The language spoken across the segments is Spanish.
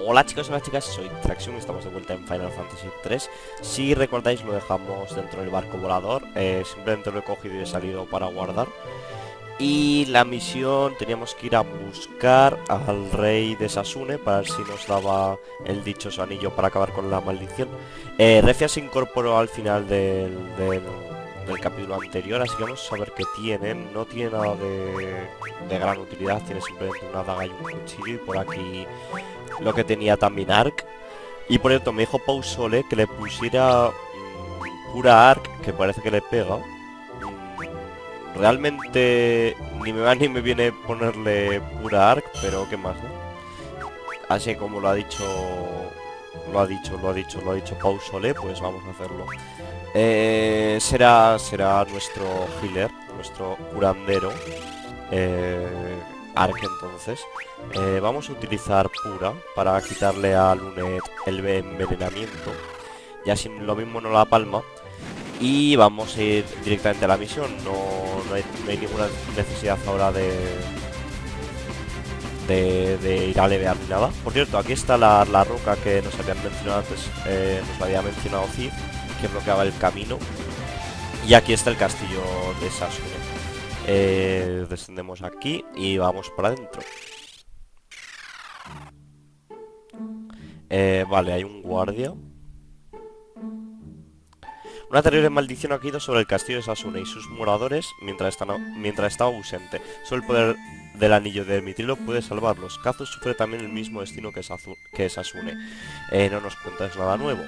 Hola chicos, hola chicas, soy Traxium, estamos de vuelta en Final Fantasy 3 Si recordáis lo dejamos dentro del barco volador, eh, simplemente lo he cogido y he salido para guardar. Y la misión teníamos que ir a buscar al rey de Sasune para ver si nos daba el dichoso anillo para acabar con la maldición. Eh, Refia se incorporó al final del, del, del capítulo anterior, así que vamos a ver qué tienen No tiene nada de, de gran utilidad, tiene simplemente una daga y un cuchillo y por aquí lo que tenía también Ark. Y por cierto, me dijo Pausole que le pusiera mm, pura Ark, que parece que le pega. Mm, realmente ni me va ni me viene ponerle pura Ark, pero qué más, ¿no? Así como lo ha dicho, lo ha dicho, lo ha dicho, lo ha dicho Pausole, pues vamos a hacerlo. Eh, será, será nuestro healer, nuestro curandero. Eh, entonces. Eh, vamos a utilizar pura para quitarle a Lunet el envenenamiento. Y así lo mismo no la palma. Y vamos a ir directamente a la misión. No, no, hay, ninguna necesidad ahora de, de, ir a levear ni nada. Por cierto aquí está la, la, roca que nos habían mencionado antes eh, nos había mencionado Cid que bloqueaba el camino y aquí está el castillo de Sasune eh, descendemos aquí y vamos para adentro. Eh, vale, hay un guardia. Una terrible maldición ha caído sobre el castillo de Sasune y sus moradores mientras, están, mientras estaba ausente. Solo el poder del anillo de Mitrilo puede salvarlos. Kazu sufre también el mismo destino que Sasune. Eh, no nos cuentas nada nuevo.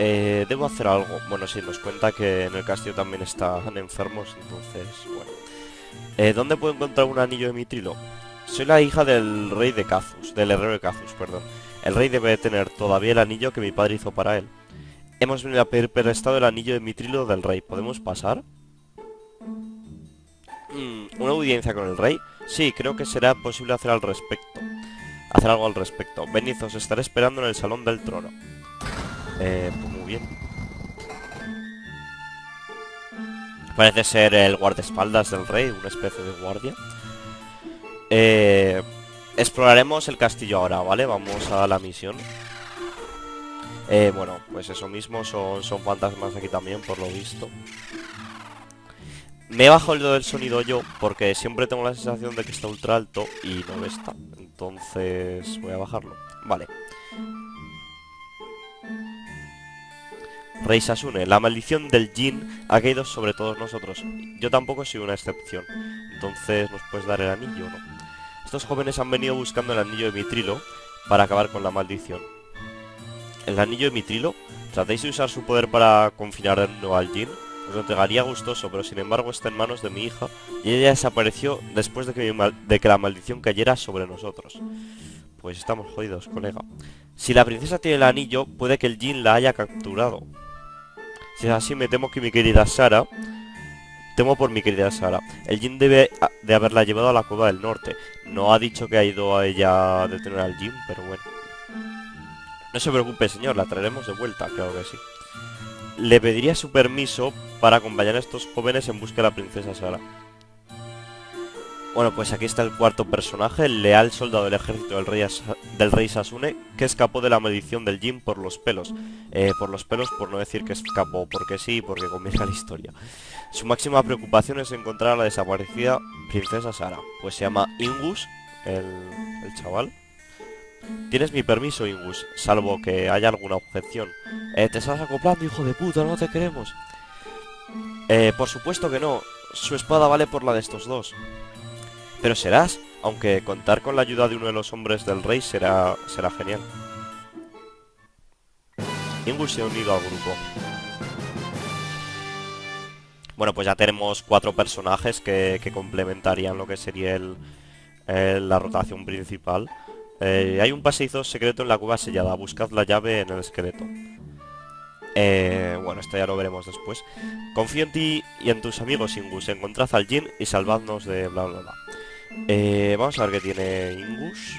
Eh, debo hacer algo. Bueno, sí, nos cuenta que en el castillo también están enfermos, entonces, bueno. Eh, ¿Dónde puedo encontrar un anillo de mitrilo? Soy la hija del rey de Cazus, del herrero de Cazus, perdón. El rey debe tener todavía el anillo que mi padre hizo para él. Hemos venido a pedir prestado el anillo de mitrilo del rey. ¿Podemos pasar? Mm, ¿Una audiencia con el rey? Sí, creo que será posible hacer al respecto. Hacer algo al respecto. Venid, os estaré esperando en el salón del trono. Eh, pues muy bien. Parece ser el guardaespaldas del rey, una especie de guardia. Eh, exploraremos el castillo ahora, ¿vale? Vamos a la misión. Eh, bueno, pues eso mismo, son, son fantasmas aquí también, por lo visto. Me he bajado el del sonido yo, porque siempre tengo la sensación de que está ultra alto y no lo está. Entonces voy a bajarlo. Vale. Rey Sasune, la maldición del Jin ha caído sobre todos nosotros. Yo tampoco soy una excepción. Entonces, ¿nos puedes dar el anillo o no? Estos jóvenes han venido buscando el anillo de Mitrilo para acabar con la maldición. ¿El anillo de Mitrilo? ¿Tratáis de usar su poder para confinar al Jin? Os lo entregaría gustoso, pero sin embargo está en manos de mi hija y ella desapareció después de que, de que la maldición cayera sobre nosotros. Pues estamos jodidos, colega. Si la princesa tiene el anillo, puede que el Jin la haya capturado. Si es así, me temo que mi querida Sara... Temo por mi querida Sara. El Jin debe de haberla llevado a la cueva del norte. No ha dicho que ha ido a ella a detener al Jin, pero bueno. No se preocupe, señor, la traeremos de vuelta, claro que sí. Le pediría su permiso para acompañar a estos jóvenes en busca de la princesa Sara. Bueno, pues aquí está el cuarto personaje, el leal soldado del ejército del rey, del rey Sasune, que escapó de la maldición del Jin por los pelos. Eh, por los pelos, por no decir que escapó, porque sí, porque comienza la historia. Su máxima preocupación es encontrar a la desaparecida princesa Sara. Pues se llama Ingus, el, el chaval. Tienes mi permiso, Ingus, salvo que haya alguna objeción. Eh, te estás acoplando, hijo de puta, no te queremos. Eh, por supuesto que no. Su espada vale por la de estos dos. Pero serás, aunque contar con la ayuda de uno de los hombres del rey será, será genial. Ingus se ha unido al grupo. Bueno, pues ya tenemos cuatro personajes que, complementarían lo que sería el, la rotación principal. Eh, hay un paseizo secreto en la cueva sellada. Buscad la llave en el esqueleto. Eh, bueno, esto ya lo veremos después. Confío en ti y en tus amigos, Ingus. Encontrad al Jin y salvadnos de bla bla bla. Eh, vamos a ver qué tiene Ingus.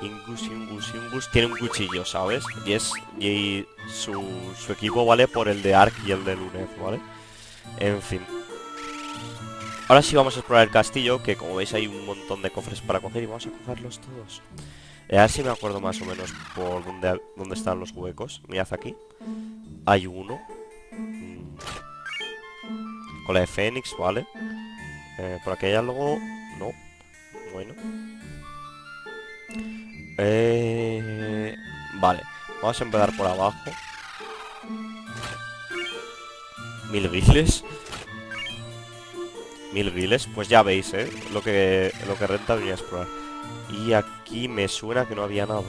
Ingus, Ingus, Ingus tiene un cuchillo, ¿sabes? Y es y su, su equipo vale por el de Ark y el de Lunez, ¿vale? En fin. Ahora sí vamos a explorar el castillo, que como veis hay un montón de cofres para coger y vamos a cogerlos todos. Eh, a ver si me acuerdo más o menos por dónde, dónde están los huecos. Mirad aquí. Hay uno. Mm. Con la de Fénix, vale. Eh, por aquí hay algo... No. Bueno. Eh... Vale. Vamos a empezar por abajo. Mil guiles. Mil guiles. Pues ya veis, ¿eh? Lo que, lo que renta venir a explorar. Y aquí me suena que no había nada.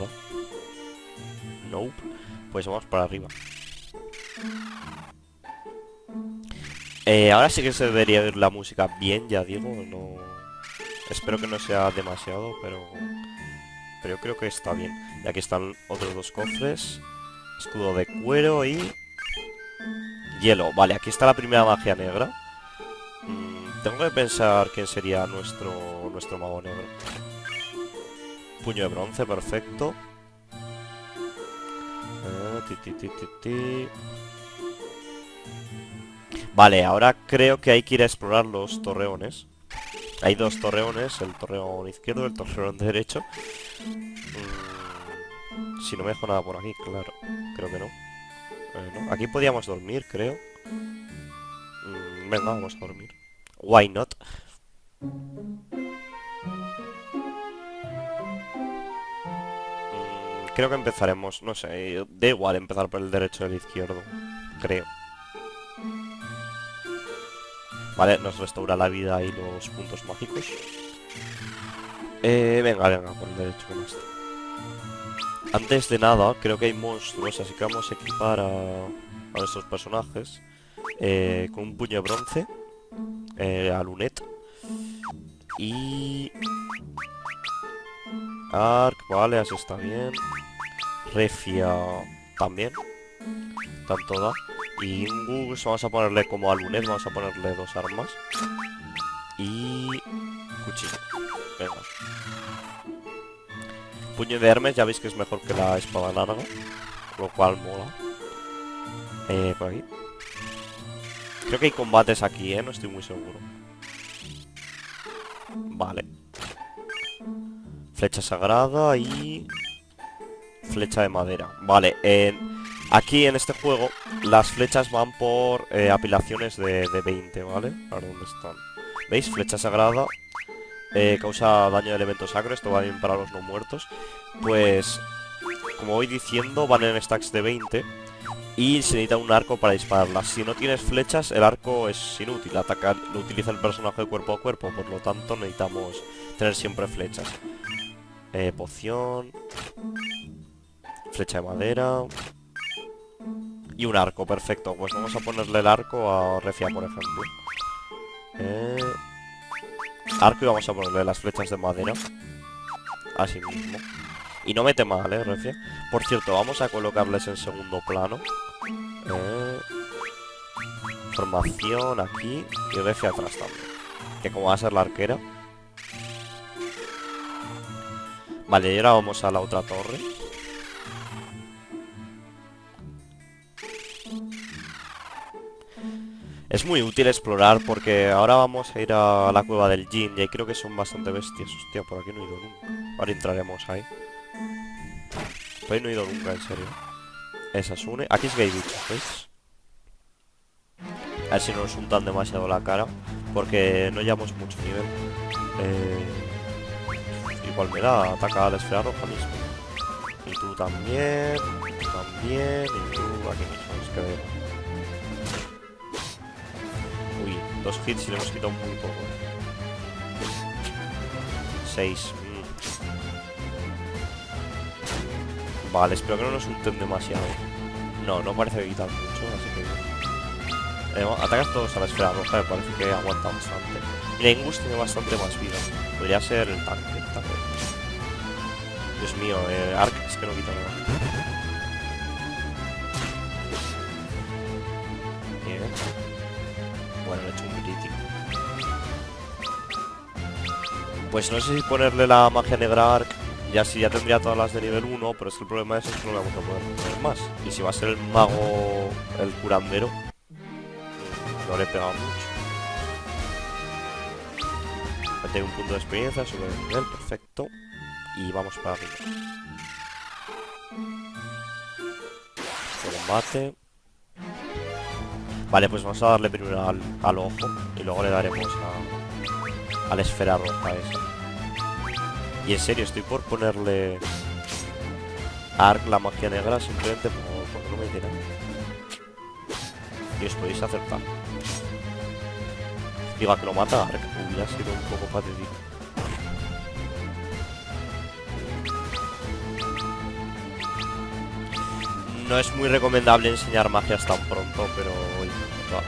Nope. Pues vamos para arriba. Eh, ahora sí que se debería oír la música bien, ya digo. Espero que no sea demasiado, pero... Pero yo creo que está bien. Y aquí están otros dos cofres. Escudo de cuero y... Hielo. Vale, aquí está la primera magia negra. Mm, tengo que pensar quién sería nuestro, nuestro mago negro. Puño de bronce, perfecto. Eh, vale, ahora creo que hay que ir a explorar los torreones. Hay dos torreones, el torreón izquierdo y el torreón derecho. Mm, si no me dejo nada por aquí, claro. Creo que no. Eh, aquí podíamos dormir, creo. Mm, venga, vamos a dormir. Why not? creo que empezaremos, no sé, da igual empezar por el derecho o el izquierdo, creo. Vale, nos restaura la vida y los puntos mágicos. Eh, venga, venga, por el derecho que más. Antes de nada, creo que hay monstruos, así que vamos a equipar a, a nuestros personajes eh, con un puño de bronce, eh, a Lunet y... Arc, vale, así está bien. Refia también. Tanto da. Y Ingus vamos a ponerle como a Lunet, vamos a ponerle dos armas. Y... Cuchillo. Venga. Puño de Hermes, ya veis que es mejor que la espada larga. Lo cual mola. Eh, por aquí. Creo que hay combates aquí, ¿eh? No estoy muy seguro. Vale. Flecha sagrada y flecha de madera. Vale, aquí en este juego las flechas van por eh, apilaciones de, 20, ¿vale? A dónde están. ¿Veis? Flecha sagrada. Eh, causa daño de elemento sacro. Esto va bien para los no muertos. Pues, como voy diciendo, van en stacks de 20. Y se necesita un arco para dispararlas. Si no tienes flechas, el arco es inútil. Atacar lo utiliza el personaje cuerpo a cuerpo. Por lo tanto, necesitamos tener siempre flechas. Eh, poción flecha de madera. Y un arco, perfecto. Pues vamos a ponerle el arco a Refia, por ejemplo. Eh, arco y vamos a ponerle las flechas de madera. Así mismo. Y no mete mal, ¿eh, Refia? Por cierto, vamos a colocarles en segundo plano. Eh, formación aquí y Refia atrás también. Que como va a ser la arquera. Vale, y ahora vamos a la otra torre. Es muy útil explorar porque ahora vamos a ir a la cueva del Jin y ahí creo que son bastante bestias. Hostia, por aquí no he ido nunca. Ahora entraremos ahí. Por ahí no he ido nunca, en serio. Esa es una. Aquí es que hay ¿veis? A ver si no nos untan demasiado la cara. Porque no llevamos mucho nivel. Eh... Igual me da ataca a la esfera roja mismo. Y tú también. Tú también. Y tú aquí mismo. Es que Dos hits y le hemos quitado muy poco. Seis. Mm. Vale, espero que no nos unten demasiado. No, no parece quitan mucho, así que... Eh, atacas todos a la esfera roja, me parece que aguanta bastante. Mira, Ingus tiene bastante más vida. Podría ser el tanque también. Dios mío, eh, Ark es que no quita nada. Pues no sé si ponerle la magia negra arc. Ya sí, ya tendría todas las de nivel 1, pero es que el problema es que no le vamos a poder poner más. Y si va a ser el mago, el curandero, no le pega mucho. un punto de experiencia, sube de nivel, perfecto. Y vamos para arriba. Combate. Vale, pues vamos a darle primero al, al ojo y luego le daremos a, a la esfera roja esa. Y en serio, estoy por ponerle a Ark la magia negra simplemente por, porque no me tiene. Y os podéis acertar. Diga que lo mata Ark, hubiera sido un poco patético. No es muy recomendable enseñar magias tan pronto, pero...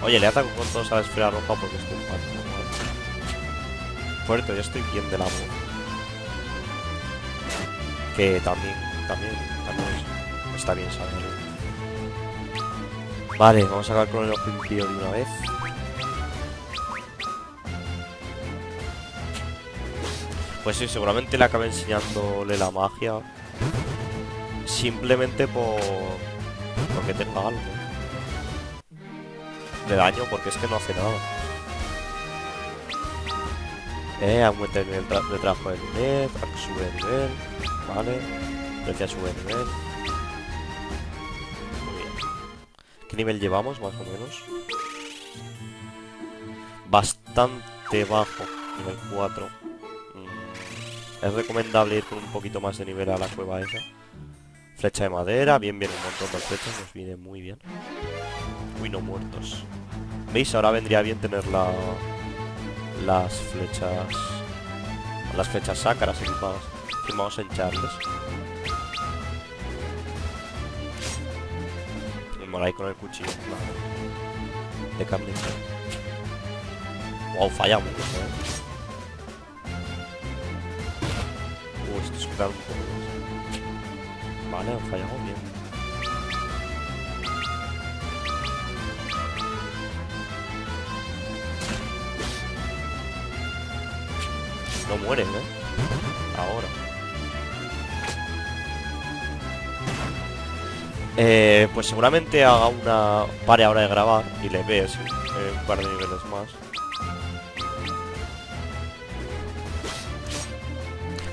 Oye, le ataco con todos a la esfera roja porque estoy muerto. Fuerte, ya estoy bien de la voz. Que también, también, también está bien saberlo. Vale, vamos a acabar con el impío de una vez. Pues sí, seguramente le acabé enseñándole la magia. Simplemente por... Porque tenga algo. De daño, porque es que no hace nada. Eh, aumenta el nivel de trabajo de nivel, sube de nivel, vale. Decía sube de nivel. Muy bien. ¿Qué nivel llevamos, más o menos? Bastante bajo, nivel 4. Mm, es recomendable ir con un poquito más de nivel a la cueva esa. Flecha de madera, bien, bien, un montón de flechas, nos viene muy bien. Uy, no muertos. ¿Veis? Ahora vendría bien tener la, las flechas... Las flechas sácaras equipadas. Y vamos a hincharles. Y mola ahí con el cuchillo. claro. De carne. Wow, fallamos, ¿eh? Uh, esto es un poco. Vale, han fallado bien. No mueren, ¿eh? Ahora. Eh, pues seguramente haga una... Pare ahora de grabar y le veas eh, un par de niveles más.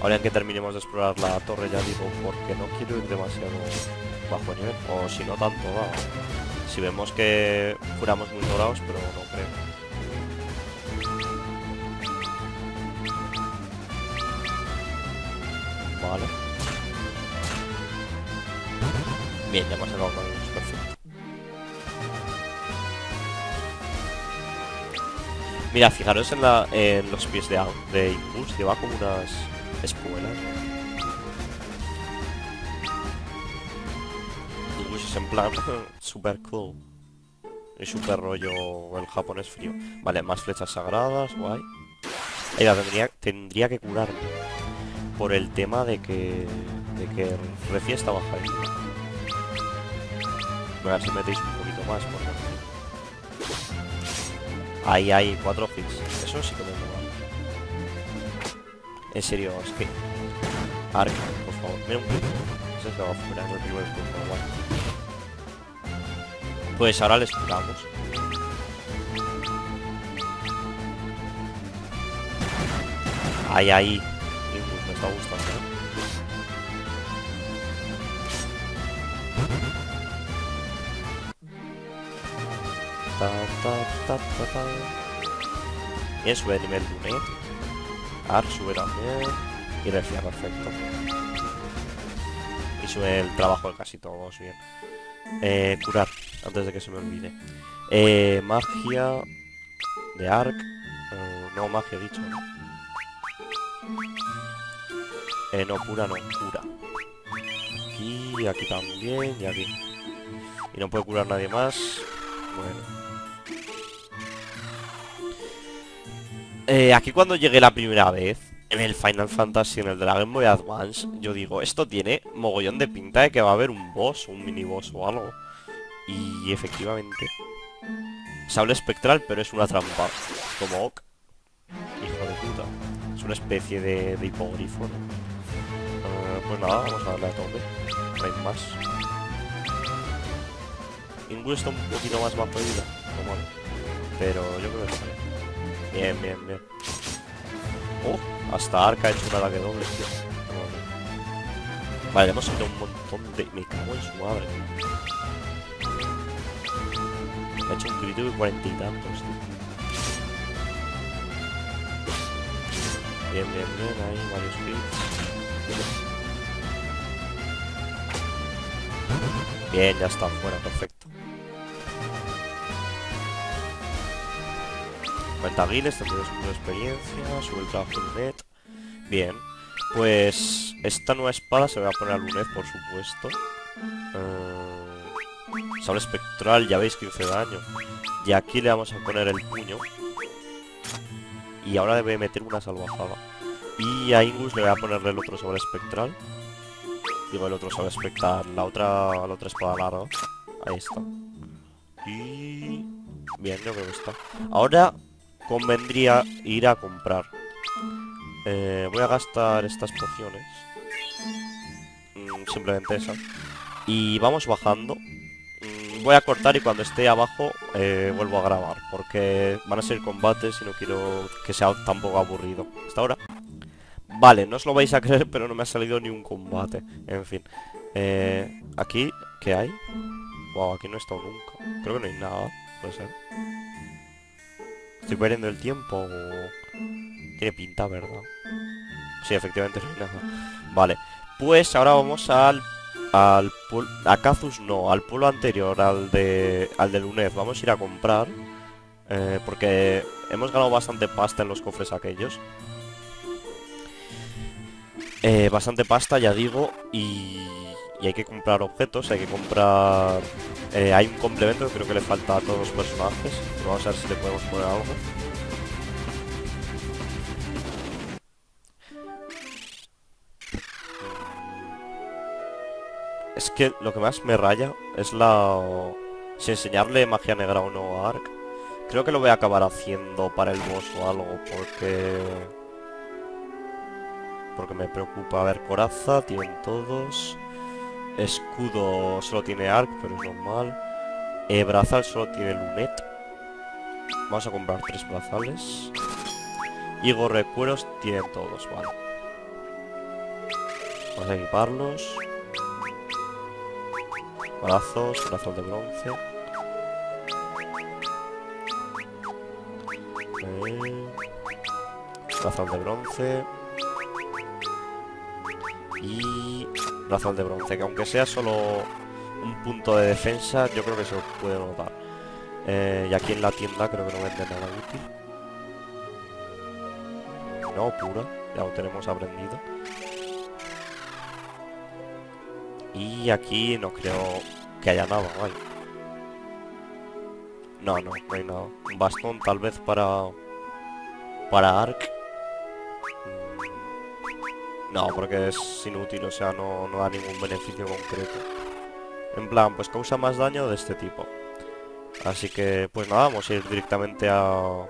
Ahora en que terminemos de explorar la torre ya digo, porque no quiero ir demasiado bajo nivel. O si no tanto, va. Si vemos que fuéramos muy dorados, pero no creo. Vale. Bien, ya hemos sacado con ellos, perfecto. Mira, fijaros en, la, en los pies de, de Impulse, lleva como unas espuelas. Impulse es en plan super cool. Y super rollo el japonés frío. Vale, más flechas sagradas, guay. Ella tendría, tendría que curarme por el tema de que de que recién está bajadito. A ver si metéis un poquito más, por ejemplo. Ahí hay cuatro hits. Eso sí que me mola. En serio, es que... Ark, por favor, mira un poquito. Ese se va en el primer guay. Pues ahora les curamos. Ahí, ahí está gustando. Ta, Bien, sube de nivel Lunet. Ar sube también. Y refía, perfecto. Y sube el trabajo de casi todos bien. Eh, curar, antes de que se me olvide. Eh, magia de Ark. Eh, no, magia dicho. Eh, no, cura no, cura. Aquí, aquí también, y aquí. Y no puede curar nadie más. Bueno. Eh, aquí cuando llegué la primera vez, en el Final Fantasy, en el Dragon Boy Advance, yo digo, esto tiene mogollón de pinta de que va a haber un boss, un mini boss o algo. Y efectivamente. Sable espectral, pero es una trampa. Como Ock. Hijo de puta. Es una especie de, hipogrifo, ¿no? pues nada, vamos a darle a tope. No hay más. Ingu está un poquito más bajo de vida, como Pero yo creo que está bien. Bien, bien, bien. Oh, hasta Arca ha hecho un ataque doble, tío. Vale, hemos hecho un montón de... Me cago en su madre. Me ha hecho un crítico de cuarenta y tantos, tío. Bien, bien, bien, ahí varios hits. Bien, ya está fuera, perfecto. Cuenta guiles, 32 puntos de experiencia, sube el trabajo de Lunet. Bien, pues esta nueva espada se va a poner a Lunet, por supuesto. Uh, sable espectral, ya veis, 15 de daño. Y aquí le vamos a poner el puño. Y ahora debe meter una salvajada. Y a Ingus le voy a ponerle el otro sable espectral. Digo, el otro sabe espectar. La otra, la otra espada larga. Ahí está. Y... Bien, yo creo que está. Ahora convendría ir a comprar. Eh, voy a gastar estas pociones. Mm, simplemente esa. Y vamos bajando. Mm, voy a cortar y cuando esté abajo eh, vuelvo a grabar. Porque van a ser combates y no quiero que sea tampoco aburrido. Hasta ahora. Vale, no os lo vais a creer, pero no me ha salido ni un combate. En fin. Eh, aquí, ¿qué hay? Wow, aquí no he estado nunca. Creo que no hay nada. Puede ser. Estoy perdiendo el tiempo. Tiene pinta, ¿verdad? Sí, efectivamente hay nada. Vale. Pues ahora vamos al... Al A Kazus no, al pueblo anterior, al de... Al de Lunez. Vamos a ir a comprar. Eh, porque hemos ganado bastante pasta en los cofres aquellos. Eh, bastante pasta, ya digo, y, hay que comprar objetos, hay que comprar... Eh, hay un complemento que creo que le falta a todos los personajes. Vamos a ver si le podemos poner algo. Es que lo que más me raya es la... Si enseñarle magia negra o no a Ark. Creo que lo voy a acabar haciendo para el boss o algo, porque porque me preocupa. A ver, coraza, tienen todos. Escudo solo tiene arc, pero es normal. Eh, brazal solo tiene lunet. Vamos a comprar tres brazales. Y gorrecueros tienen todos, vale. Vamos a equiparlos. Brazos, brazos de bronce. Eh, brazos de bronce y razón de bronce, que aunque sea solo un punto de defensa, yo creo que se puede notar. Eh, y aquí en la tienda creo que no vende nada útil. No, pura, ya lo tenemos aprendido. Y aquí no creo que haya nada, vale. No, no, no hay nada. Un bastón tal vez para... Para Ark no, porque es inútil, o sea, no, da ningún beneficio concreto. En plan, pues causa más daño de este tipo. Así que, pues nada, vamos a ir directamente a...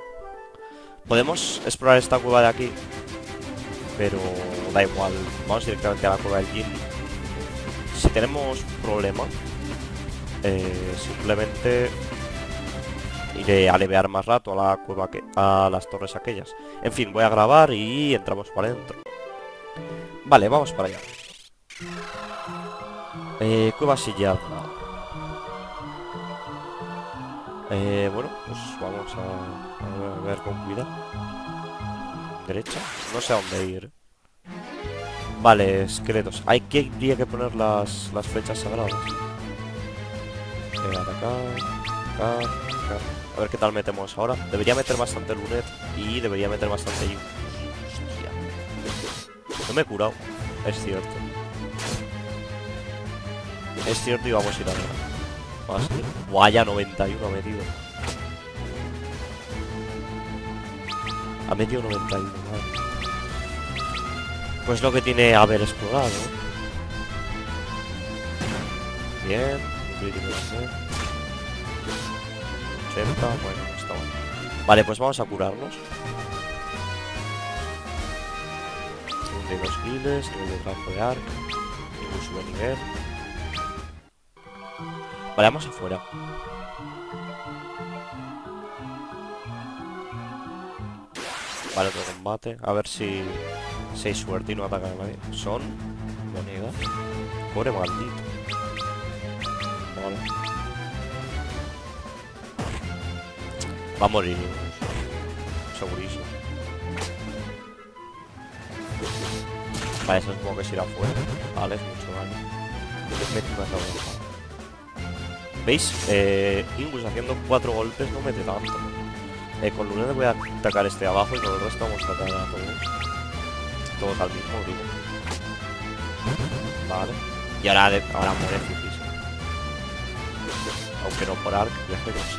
Podemos explorar esta cueva de aquí. Pero da igual, vamos directamente a la cueva del Jin. Si tenemos problema, eh, simplemente iré a levear más rato a la cueva que a las torres aquellas. En fin, voy a grabar y entramos para adentro. Vale, vamos para allá. Eh, cueva sillada. Eh, bueno, pues vamos a, ver con cuidado. Derecha. No sé a dónde ir. Vale, esqueletos. Hay que, habría que poner las, las flechas sagradas. Eh, atacar, A ver qué tal metemos ahora. Debería meter bastante lunet y debería meter bastante no me he curado. Es cierto. Es cierto y vamos a ir a ver. Vaya 91 ha metido. Ha metido 91, madre. Pues lo que tiene haber explorado. Bien. 80, bueno, está bueno. Vale, pues vamos a curarnos. De dos guiles, nivel de trabajo de arc, ningún sube nivel. Vale, vamos afuera. Vale, otro combate. A ver si... Si hay suerte y no ataca a nadie. Son... Moneda. Pobre maldito. Vale. Va a morir. Segurísimo. Vale, eso supongo que si irá fuera. Vale, es mucho daño. ¿Veis? Eh, Ingus haciendo cuatro golpes no mete tanto. Eh, con Lunes voy a atacar este abajo y con el resto vamos a atacar a todos. Todos al mismo, digo. Vale. Y ahora, de, ahora muere. Aunque no por arc, ya veremos.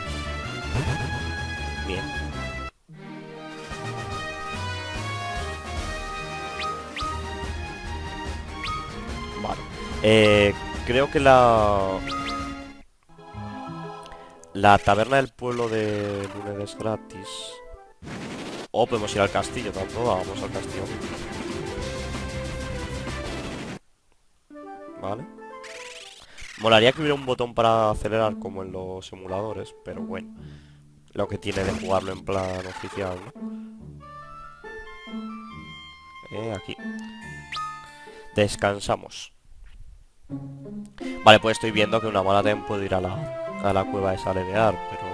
Bien. Eh, creo que la... La taberna del pueblo de Lunes es gratis. O podemos ir al castillo, tanto vamos al castillo. Vale. Molaría que hubiera un botón para acelerar como en los simuladores, pero bueno. Lo que tiene de jugarlo en plan oficial, ¿no? Eh, aquí. Descansamos. Vale, pues estoy viendo que una mala tempo puede ir a la, a la cueva de salenear, pero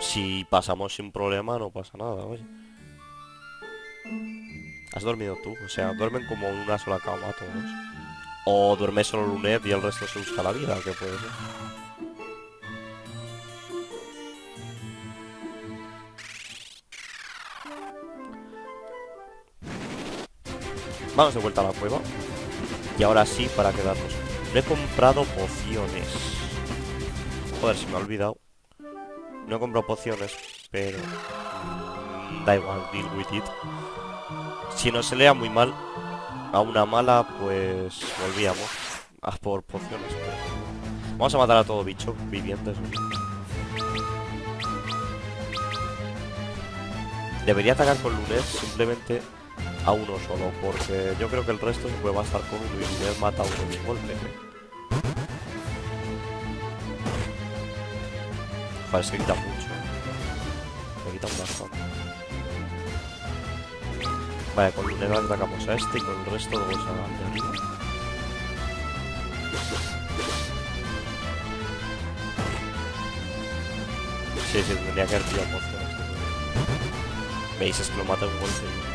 si pasamos sin problema no pasa nada, oye. ¿Has dormido tú? O sea, duermen como en una sola cama todos. O duerme solo Lunet y el resto se busca la vida, que puede ser. Vamos de vuelta a la cueva. Y ahora sí, para quedarnos. No he comprado pociones. Joder, se me ha olvidado. No he comprado pociones, pero... mm, Da igual, deal with it. Si no se lea muy mal, a una mala, pues volvíamos a por pociones. Vamos a matar a todo bicho vivientes. Debería atacar con lunes simplemente a uno solo, porque yo creo que el resto se puede bastar con uno y lunes mata a uno de un golpe. Joder, se quita mucho. Me quita un bastante. Vale, con lunes atacamos a este y con el resto vamos a de arriba. Sí, sí, tendría que haber pillado pociones. Veis, es que lo mata un golpe.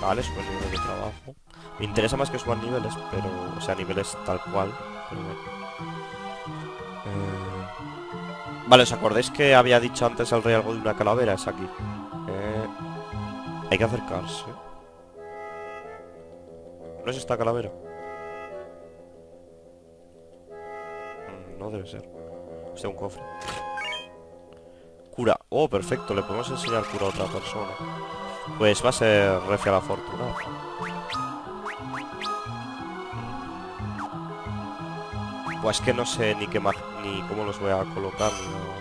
Vale, suben niveles de trabajo. Me interesa más que suban niveles, pero... O sea, niveles tal cual. Pero bueno. Eh, Vale, ¿os acordáis que había dicho antes al rey algo de una calavera? Es aquí. Eh, Hay que acercarse. ¿No es esta calavera? Mm, No debe ser. Es un cofre. Cura. Oh, perfecto. Le podemos enseñar cura a otra persona. Pues va a ser Recia la Fortuna. Pues que no sé ni qué ni cómo los voy a colocar ni.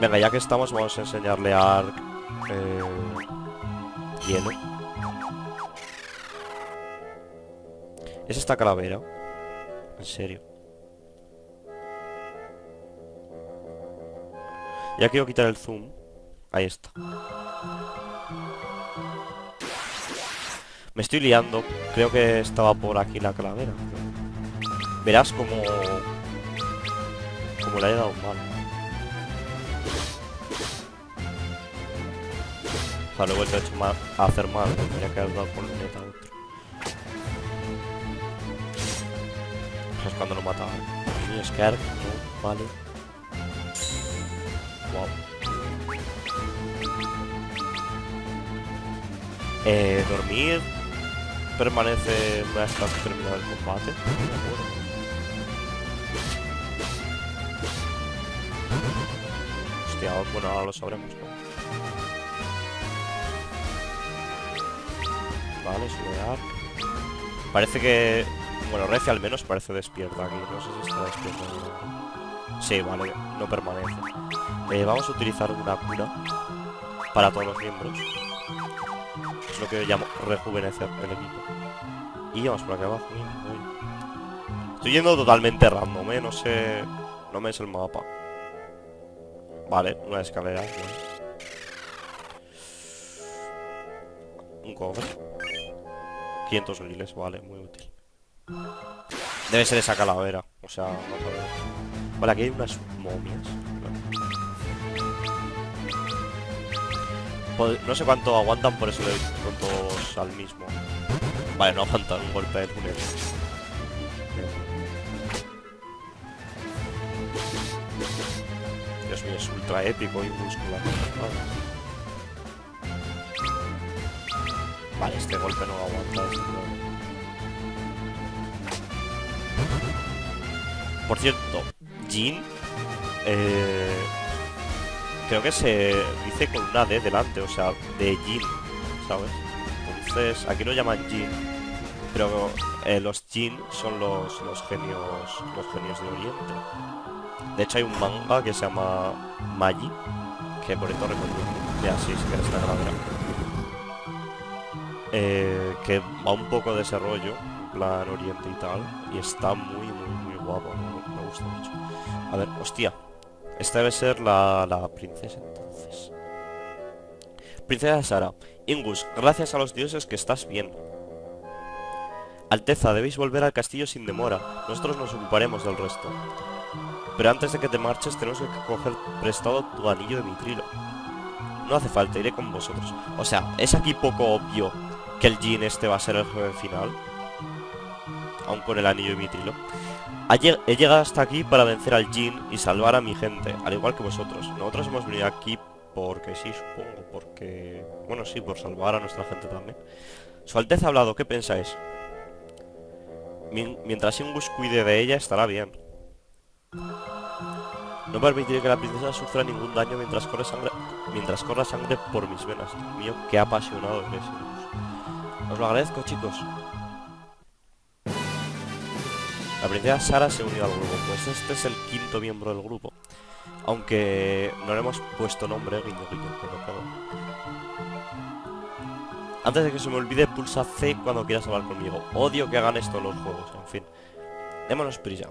Venga, ya que estamos, vamos a enseñarle a Ark eh, hielo. ¿Es esta calavera? En serio. Ya quiero quitar el zoom. Ahí está. Me estoy liando. Creo que estaba por aquí la calavera. Verás como... Como le he dado mal. O sea, he vuelto a, hecho mal- a hacer mal. Me tendría que haber dado por luneta a otro. Es cuando lo mataba. Y es que no, vale. Eh, dormir permanece una vez que has terminado el combate. Hostia, bueno, ahora lo sabremos, ¿no? Vale, sube Ark. Parece que... Bueno, Recia al menos parece despierta aquí. No sé si está despierta. Sí, vale, no permanece. Eh, vamos a utilizar una cura para todos los miembros. Lo que yo llamo rejuvenecer el equipo. Y vamos por aquí abajo. Estoy yendo totalmente random, ¿eh? No sé... No me es el mapa. Vale, una escalera. Un cofre. 500 griles, vale, muy útil. Debe ser esa calavera. O sea, vamos a. Vale, aquí hay unas momias. No sé cuánto aguantan, por eso le doy todos al mismo. Vale, no aguantan un golpe de túnel. Dios mío, es ultra épico y muscular. Vale, este golpe no aguanta. Este Por cierto, Jin eh, creo que se dice con una D delante, o sea, de Jin, ¿sabes? Entonces, aquí lo llaman Jin, pero eh, los Jin son los, los genios los genios de Oriente. De hecho, hay un manga que se llama Magi, que por esto recomiendo. Ya, sí, si quieres la gradera. Eh, que va un poco de ese rollo, plan Oriente y tal, y está muy, muy, muy guapo, me, gusta mucho. A ver, hostia, esta debe ser la, la princesa entonces. Princesa Sara, Ingus, gracias a los dioses que estás bien. Alteza, debéis volver al castillo sin demora. Nosotros nos ocuparemos del resto. Pero antes de que te marches tenemos que coger prestado tu anillo de mitrilo. No hace falta, iré con vosotros. O sea, es aquí poco obvio que el Jin este va a ser el jefe final. Aún con el anillo de mitrilo. He llegado hasta aquí para vencer al Jin y salvar a mi gente, al igual que vosotros. Nosotros hemos venido aquí porque sí, supongo, porque... Bueno, sí, por salvar a nuestra gente también. Su Alteza ha hablado, ¿qué pensáis? Mientras Ingus cuide de ella, estará bien. No permitiré que la princesa sufra ningún daño mientras corre sangre, mientras corra sangre por mis venas. Dios mío, qué apasionado eres. Os lo agradezco, chicos. La princesa Sara se unió al grupo, pues este es el quinto miembro del grupo. Aunque no le hemos puesto nombre, guiño guiño, pero claro. Antes de que se me olvide, pulsa C cuando quieras hablar conmigo. Odio que hagan esto los juegos, en fin. Démonos prisa.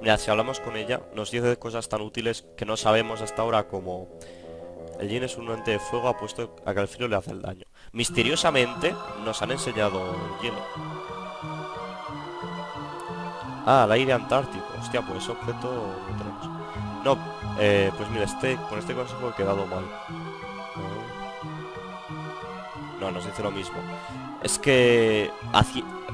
Mira, si hablamos con ella, nos dice cosas tan útiles que no sabemos hasta ahora como... El Jin es un ente de fuego apuesto a que el frío le hace el daño. Misteriosamente nos han enseñado el hielo. Ah, el aire antártico. Hostia, pues ese objeto no tenemos. No, eh, pues mira, este, con este consejo he quedado mal. No, nos dice lo mismo. Es que...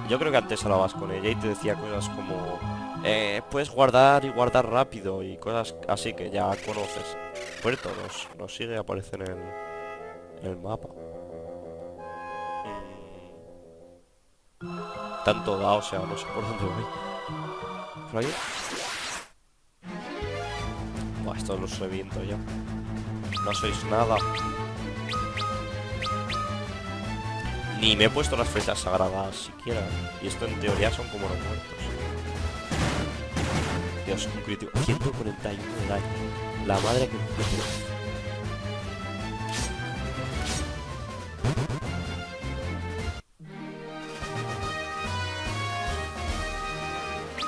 Yo creo que antes hablabas con ella y te decía cosas como eh, puedes guardar y guardar rápido y cosas así que ya conoces. Puerto nos, sigue aparece en el, en el mapa. Tanto da, o sea, no sé por dónde voy. ¿Por ahí? Buah, estos los reviento ya. No sois nada. Ni me he puesto las flechas sagradas siquiera. Y esto en teoría son como los muertos. Dios, un crítico. 141 de daño. La madre que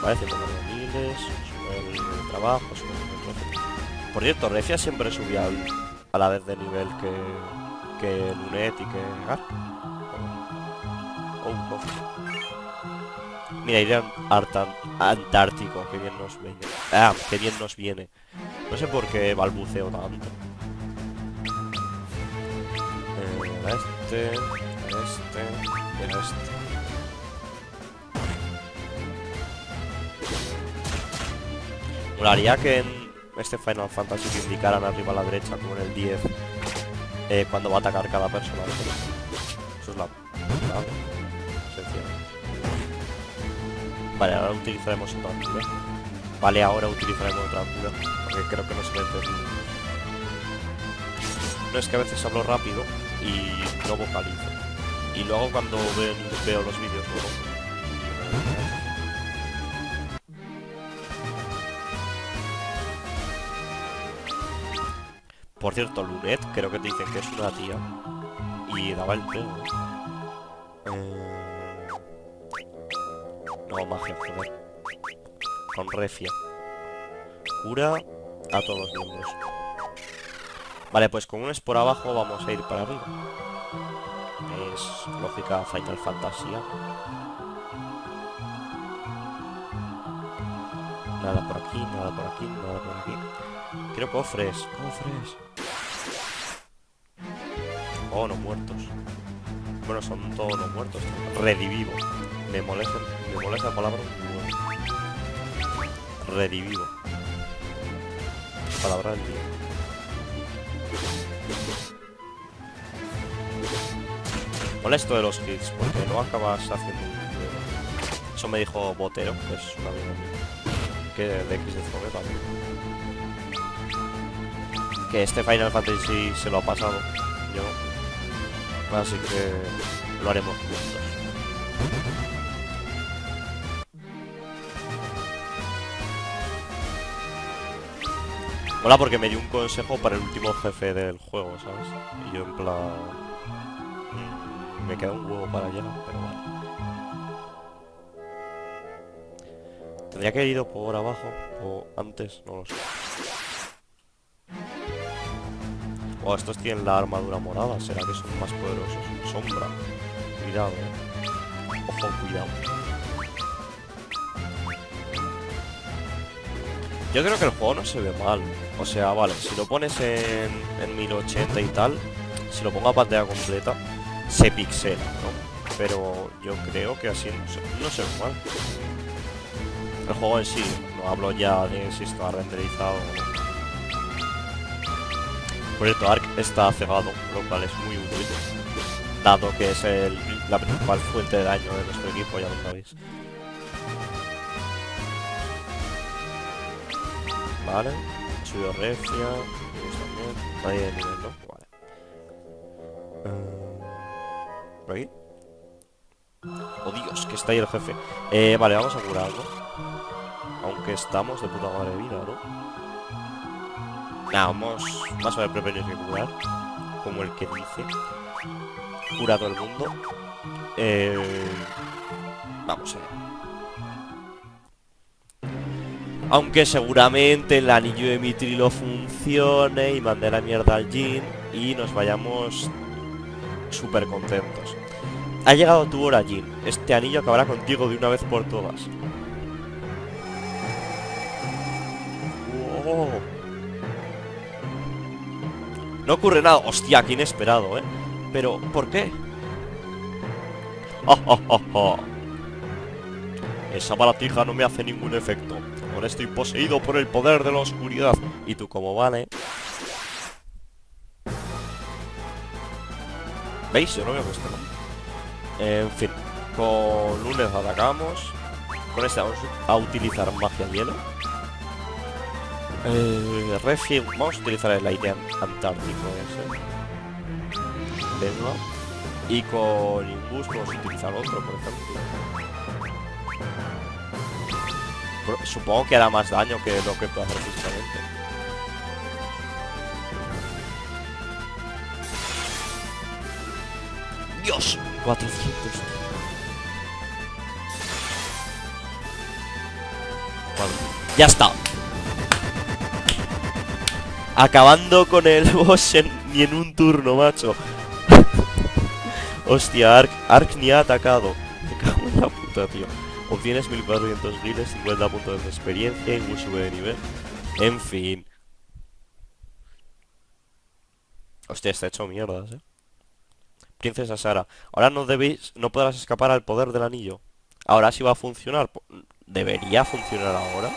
Vale, 109 miles, sube el trabajo, sube el Por cierto, Refia siempre subía a la vez de nivel que, que Lunet y que Gar. O un cofre. Mira, iré Artan Antártico, que bien nos viene. Ah, que bien nos viene. No sé por qué balbuceo tanto. Eh, este, este, este. Molaría que en este Final Fantasy te indicaran arriba a la derecha, como en el 10, eh, cuando va a atacar cada personaje. Eso es la... Vale, ahora utilizaremos otra cura. Vale, ahora utilizaremos otra cura. Porque creo que no se entiende. No es que a veces hablo rápido y no vocalizo. Y luego cuando veo los vídeos luego. Por cierto, Lunet creo que te dicen que es una tía. Y daba el pelo. Eh... No, magia, joder. Con refia. Cura a todos los miembros. Vale, pues con un es por abajo vamos a ir para arriba. Es lógica Final Fantasy. Nada por aquí, nada por aquí, nada por aquí. Quiero cofres, cofres. Oh, no muertos. Bueno, son todos los muertos. Redivivo. Me molesta, me molesta la palabra Redivivo. Palabra del día. Molesto de los hits, porque no acabas haciendo un... Eso me dijo Botero, que es un amigo mío. Que de X de también. Que este Final Fantasy se lo ha pasado. Yo Así que lo haremos juntos. Hola, porque me dio un consejo para el último jefe del juego, ¿sabes? Y yo en plan... Me queda un huevo para allá, pero vale. Tendría que haber ido por abajo o antes, no lo sé. Oh, estos tienen la armadura morada. ¿Será que son más poderosos? Sombra. Cuidado, eh. Ojo, cuidado. Yo creo que el juego no se ve mal. O sea, vale, si lo pones en, en 1080 y tal, si lo pongo a pantalla completa, se pixela, ¿no? Pero yo creo que así no se, no se ve mal. El juego en sí, no hablo ya de si está renderizado o no. Por cierto, Ark está cegado, lo cual es muy útil, dado que es la principal fuente de daño de nuestro equipo, ya lo sabéis. Vale, subido refia, también, nadie de nivel, ¿no? Vale. ¿Por aquí? Oh Dios, que está ahí el jefe. Eh, vale, vamos a curarlo. Aunque estamos de puta madre vida, ¿no? Nada, vamos a ver prevenir. Como el que dice. Cura todo el mundo. Eh, vamos a ver. Aunque seguramente el anillo de mitrilo funcione y mande la mierda al Jin y nos vayamos súper contentos. Ha llegado tu hora, Jin. Este anillo acabará contigo de una vez por todas. Oh. No ocurre nada. Hostia, qué inesperado, ¿eh? Pero, ¿por qué? Esa baratija no me hace ningún efecto. Ahora estoy poseído por el poder de la oscuridad. ¿Y tú cómo vale? ¿Veis? Yo no veo esto no. En fin. Con lunes atacamos. Con este vamos a utilizar magia hielo. Eh, vamos a utilizar el aire antártico ese. Venga. Y con Inbus vamos a utilizar otro, por ejemplo. supongo que hará más daño que lo que puede hacer físicamente. ¡Dios! 400. ya está. Acabando con el boss ni en un turno, macho. Hostia, Ark, ni ha atacado. Me cago en la puta, tío. Obtienes 1400 giles, 50 puntos de experiencia y un sube de nivel. En fin. Hostia, está hecho mierdas, eh. Princesa Sara. Ahora no debéis, no podrás escapar al poder del anillo. Ahora sí va a funcionar. Debería funcionar ahora.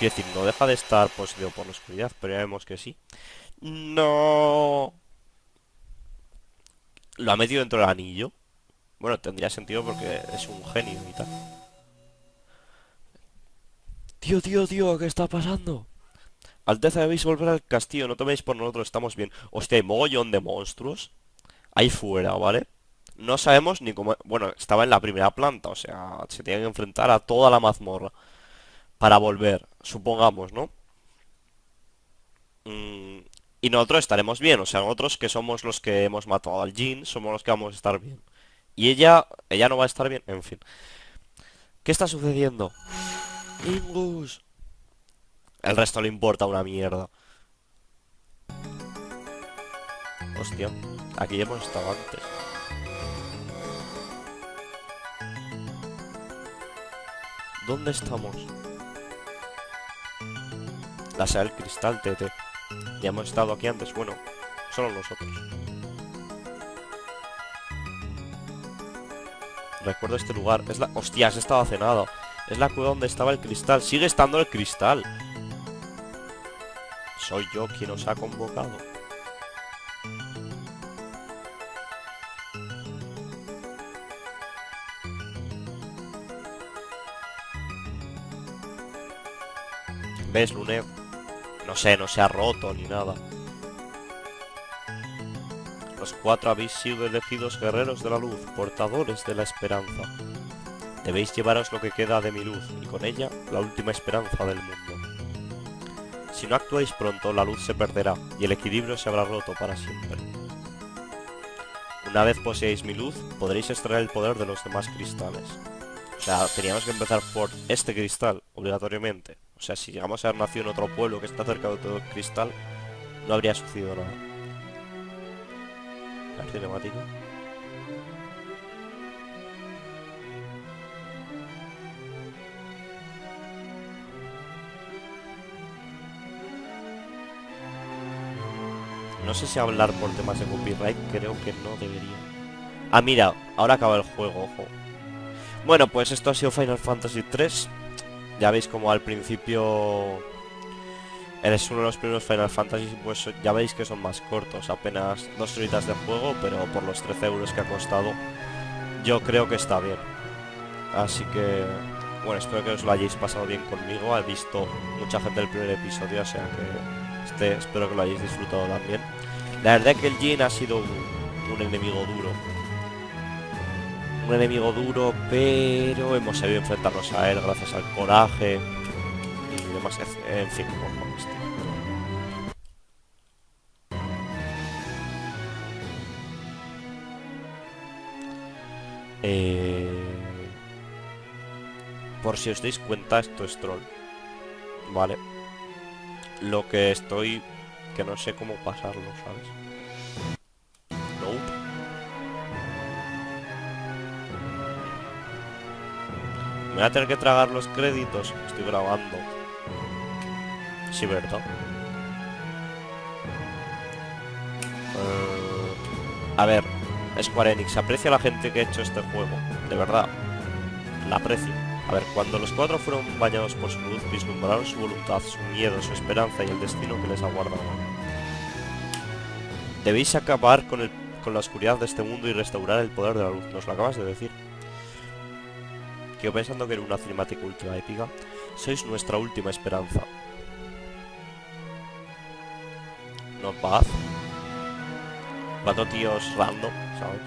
Quiero decir, no deja de estar poseído por la oscuridad, pero ya vemos que sí. No. Lo ha metido dentro del anillo. Bueno, tendría sentido porque es un genio y tal. Tío, tío, tío, ¿qué está pasando? Alteza, debéis volver al castillo, no toméis por nosotros, estamos bien. Hostia, hay mogollón de monstruos. Ahí fuera, ¿vale? No sabemos ni cómo... Bueno, estaba en la primera planta, o sea, se tiene que enfrentar a toda la mazmorra para volver, supongamos, ¿no? Mm, y nosotros estaremos bien, o sea, nosotros que somos los que hemos matado al Jin, somos los que vamos a estar bien. Y ella, ella no va a estar bien, en fin. ¿Qué está sucediendo? Ingus. El resto le importa una mierda. Hostia, aquí ya hemos estado antes. ¿Dónde estamos? La sala del cristal, TT. Ya hemos estado aquí antes, bueno, solo nosotros. Recuerdo este lugar. Es la... Hostias, estaba hace nada. Es la cueva donde estaba el cristal. Sigue estando el cristal. Soy yo quien os ha convocado. ¿Ves, Luné? No sé, no se ha roto ni nada. Los cuatro habéis sido elegidos guerreros de la luz, portadores de la esperanza. Debéis llevaros lo que queda de mi luz, y con ella la última esperanza del mundo. Si no actuáis pronto, la luz se perderá, y el equilibrio se habrá roto para siempre. Una vez poseáis mi luz, podréis extraer el poder de los demás cristales. O sea, teníamos que empezar por este cristal, obligatoriamente. O sea, si llegamos a haber nacido en otro pueblo que está cerca de el cristal, no habría sucedido nada. La cinemática. No sé si hablar por temas de copyright, creo que no debería. Ah, mira, ahora acaba el juego, ojo. Bueno, pues esto ha sido Final Fantasy 3. Ya veis como al principio eres uno de los primeros Final Fantasy, pues ya veis que son más cortos, apenas dos horitas de juego, pero por los 13 euros que ha costado, yo creo que está bien. Así que, bueno, espero que os lo hayáis pasado bien conmigo. He visto mucha gente del primer episodio, o sea que este espero que lo hayáis disfrutado también. La verdad que el Jin ha sido un enemigo duro. Un enemigo duro, pero hemos sabido enfrentarnos a él gracias al coraje y demás. En fin. Eh... Por si os dais cuenta, esto es troll. Vale. Lo que estoy... Que no sé cómo pasarlo, ¿sabes? Voy a tener que tragar los créditos. Estoy grabando. Sí, ¿verdad? Eh, a ver, Square Enix, aprecia a la gente que ha hecho este juego. De verdad. La aprecio. A ver, cuando los cuatro fueron bañados por su luz, vislumbraron su voluntad, su miedo, su esperanza y el destino que les aguardaba. Debéis acabar con, el, con la oscuridad de este mundo y restaurar el poder de la luz. Nos lo acabas de decir. Yo pensando que era una cinemática ultra épica. Sois nuestra última esperanza. No paz. Cuatro tíos random, ¿sabes?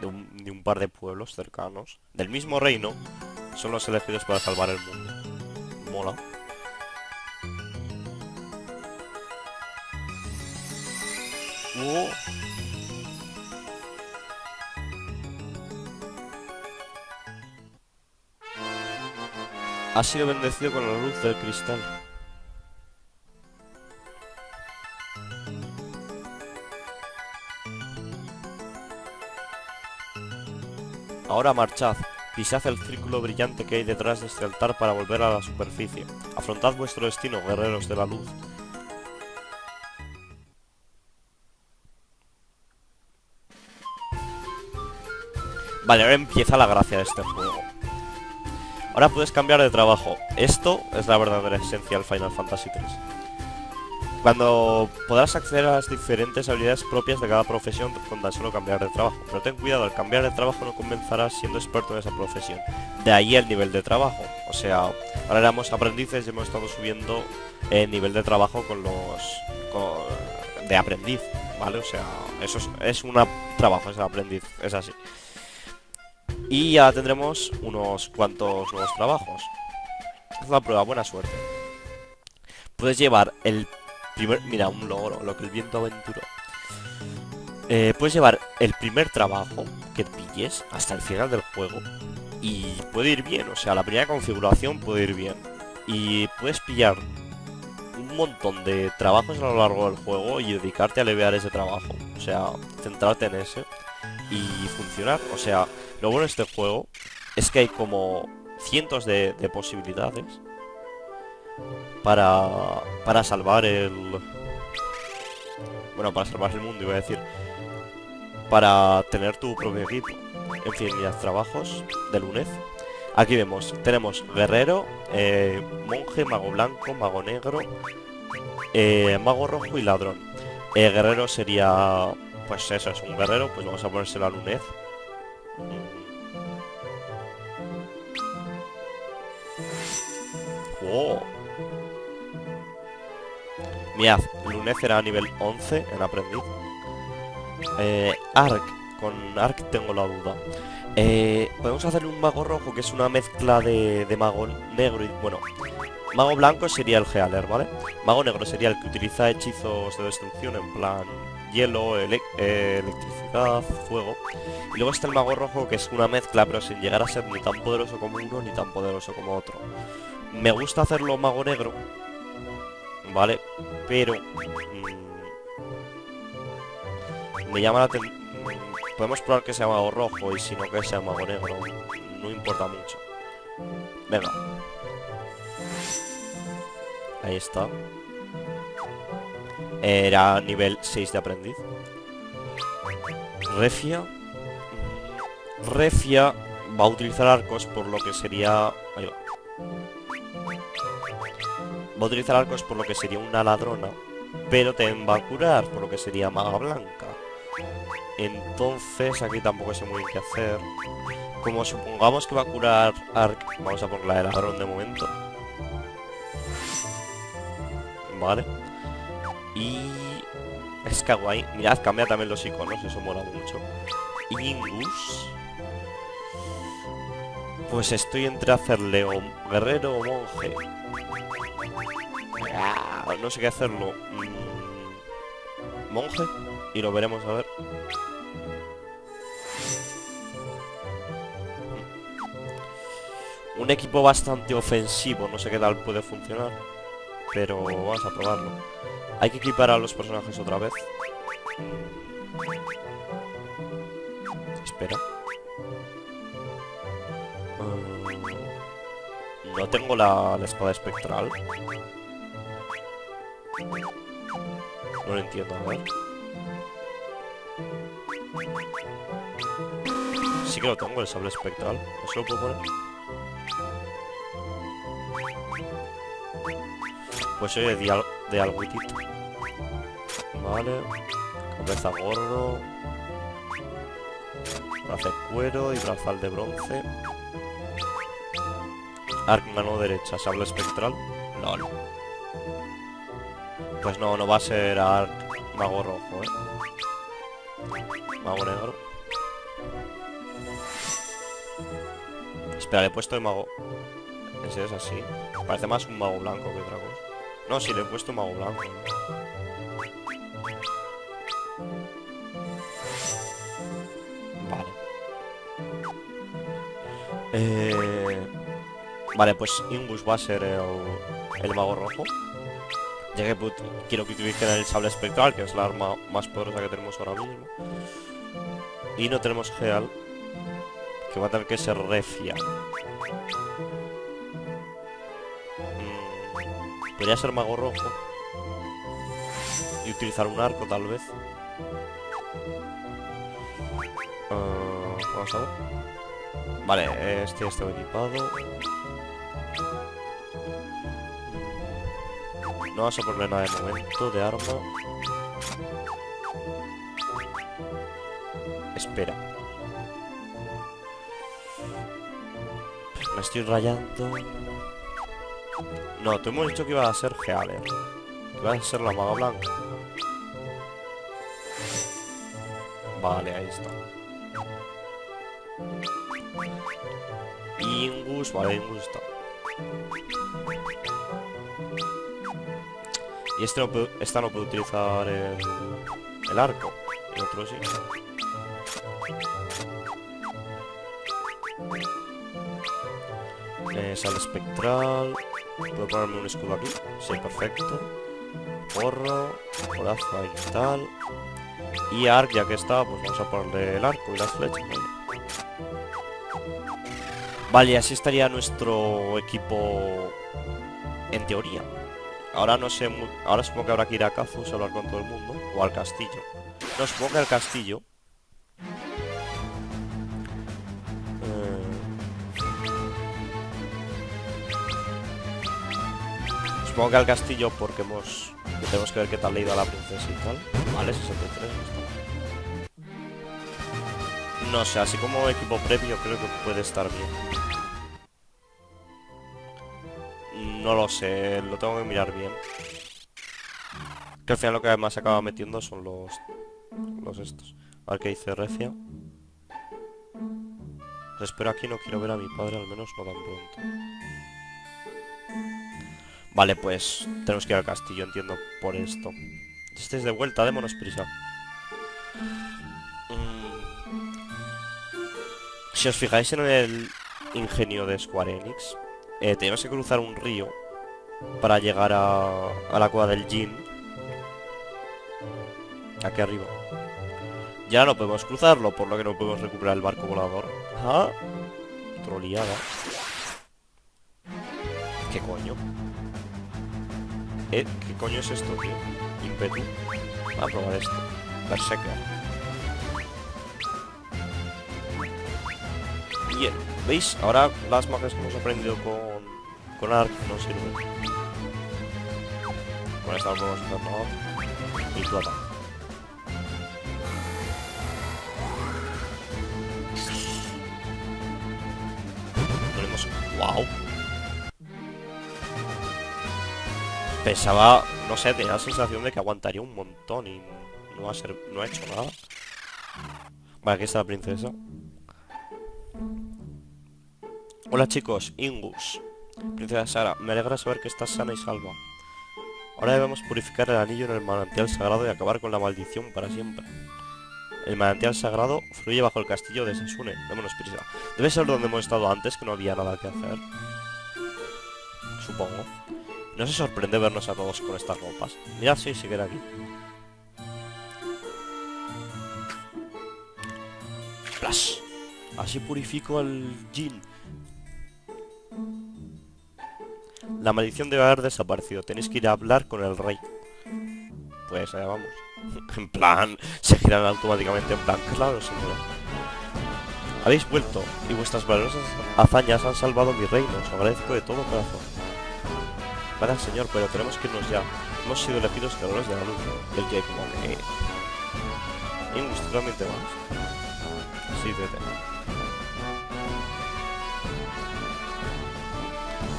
De un, de un par de pueblos cercanos. Del mismo reino. Son los elegidos para salvar el mundo. Mola. Oh. Ha sido bendecido con la luz del cristal. Ahora marchad, pisad el círculo brillante que hay detrás de este altar para volver a la superficie. Afrontad vuestro destino, guerreros de la luz. Vale, ahora empieza la gracia de este juego. Ahora puedes cambiar de trabajo. Esto es la verdadera esencia del Final Fantasy 3. Cuando podrás acceder a las diferentes habilidades propias de cada profesión con tan solo cambiar de trabajo. Pero ten cuidado, al cambiar de trabajo no comenzarás siendo experto en esa profesión. De ahí el nivel de trabajo. O sea, ahora éramos aprendices y hemos estado subiendo el nivel de trabajo con los... De aprendiz, ¿vale? O sea, eso es, es un trabajo, es aprendiz, es así. Y ya tendremos unos cuantos nuevos trabajos. Haz la prueba, buena suerte. Puedes llevar el primer... Mira, un logro, lo que el viento aventuró. Eh, puedes llevar el primer trabajo que pilles hasta el final del juego. Y puede ir bien, o sea, la primera configuración puede ir bien. Y puedes pillar un montón de trabajos a lo largo del juego y dedicarte a aliviar ese trabajo. O sea, centrarte en ese y funcionar. O sea, lo bueno de este juego es que hay como cientos de, de posibilidades para, para salvar el... Bueno, para salvar el mundo, iba a decir. Para tener tu propio equipo. En fin, ya trabajos del UNED. Aquí vemos, tenemos guerrero, eh, monje, mago blanco, mago negro, eh, mago rojo y ladrón. Eh, guerrero sería, pues eso, es un guerrero, pues vamos a ponérselo al UNED. Mirad, Lunez era a nivel 11 en aprendiz. Eh, Ark, con Ark tengo la duda. Eh, podemos hacerle un mago rojo que es una mezcla de, mago negro y... Bueno, mago blanco sería el Gealer, ¿vale? Mago negro sería el que utiliza hechizos de destrucción en plan hielo, ele eh, electricidad, fuego. Y luego está el mago rojo que es una mezcla pero sin llegar a ser ni tan poderoso como uno ni tan poderoso como otro. Me gusta hacerlo mago negro, ¿vale? Pero... mmm, me llama la atención... Podemos probar que sea mago rojo y si no que sea mago negro. No importa mucho. Venga. Ahí está. Era nivel 6 de aprendiz. Refia. mm, Refia va a utilizar arcos por lo que sería... Ahí va. Va a utilizar arcos por lo que sería una ladrona. Pero también va a curar por lo que sería maga blanca. Entonces aquí tampoco sé muy bien qué hacer. Como supongamos que va a curar Ark, vamos a poner la de ladrón de momento. Vale. Y... Es kawaii. Mirad, cambia también los iconos, eso mola mucho. Ingus. Pues estoy entre hacerle o guerrero o monje. No sé qué hacerlo. Mm, monje. Y lo veremos a ver. Un equipo bastante ofensivo, no sé qué tal puede funcionar. Pero vamos a probarlo. Hay que equipar a los personajes otra vez. Espera. Mm, no tengo la espada espectral. No lo entiendo, a ver. Sí que lo tengo, el sable espectral. ¿No lo puedo poner? Pues soy de, dial de. Vale. Cabeza gorro. Brazo de cuero y brazal de bronce. Arc mano derecha, sable espectral. LOL. Pues no, no va a ser Arc mago rojo, eh. Mago negro. Espera, le he puesto de mago. Ese es así. Parece más un mago blanco que otra cosa. No, sí, le he puesto mago blanco. Vale. Eh... Vale, pues Ingus va a ser el, el mago rojo. Ya que quiero que utilicen el sable espectral, que es la arma más poderosa que tenemos ahora mismo. Y no tenemos Geal, que va a tener que ser Refia. Mm, Podría ser mago rojo. Y utilizar un arco, tal vez. Ah, vamos a ver. Vale, este está equipado. No vamos a ponerle nada de momento de arma. Espera. Me estoy rayando. No, te hemos dicho que iba a ser Gealer. Que iba a ser la maga blanca. Vale, ahí está. Ingus, vale, Ingus está. Y este no puede, esta no puede utilizar el, el arco. El otro sí. Eh, sal espectral. ¿Puedo ponerme un escudo aquí? Sí, perfecto. Porro, coraza y tal. Y arc, ya que está, pues vamos a ponerle el arco y las flechas. Vale, así estaría nuestro equipo en teoría. Ahora no sé, ahora supongo que habrá que ir a Cazos a hablar con todo el mundo. O al castillo. No, supongo que al castillo. Eh, supongo que al castillo porque hemos... tenemos que ver qué tal le ha ido a la princesa y tal. Vale, 63, no sé, así como equipo previo creo que puede estar bien. No lo sé, lo tengo que mirar bien. Que al final lo que más acaba metiendo son los... Los estos. A ver qué dice Recia. espero aquí, no quiero ver a mi padre, al menos no tan pronto. Vale, pues tenemos que ir al castillo, entiendo, por esto. Estáis de vuelta, démonos prisa. Mm. Si os fijáis en el ingenio de Square Enix, eh, tenemos que cruzar un río para llegar a, a la cueva del Jin. Aquí arriba. Ya no podemos cruzarlo, por lo que no podemos recuperar el barco volador. Ah, troleada. ¿Qué coño? ¿Eh? ¿Qué coño es esto, tío? Impetu. Voy a probar esto. Berserker. Bien. ¿Veis? Ahora las magias que hemos aprendido con, con Ark no sirven. Con esta no podemos hacer. Y plata. Ponemos... ¡Wow! Pensaba... No sé, tenía la sensación de que aguantaría un montón y no ha, no ha hecho nada. Vale, aquí está la princesa. Hola chicos, Ingus. Princesa Sara, me alegra saber que estás sana y salva. Ahora debemos purificar el anillo en el manantial sagrado y acabar con la maldición para siempre. El manantial sagrado fluye bajo el castillo de Sasune. Démonos prisa. Debe ser donde hemos estado antes, que no había nada que hacer. Supongo. No se sorprende vernos a todos con estas ropas. Mirad si se queda aquí. Flash. Así purifico al Jin. La maldición debe haber desaparecido. Tenéis que ir a hablar con el rey. Pues allá vamos. en plan, se giran automáticamente. En plan, claro, señor. Habéis vuelto y vuestras valiosas hazañas han salvado mi reino. Os agradezco de todo corazón. Gracias, señor, pero tenemos que irnos ya. Hemos sido elegidos creadores de la luz. El que como que... Industrilmente más. Sí, vete.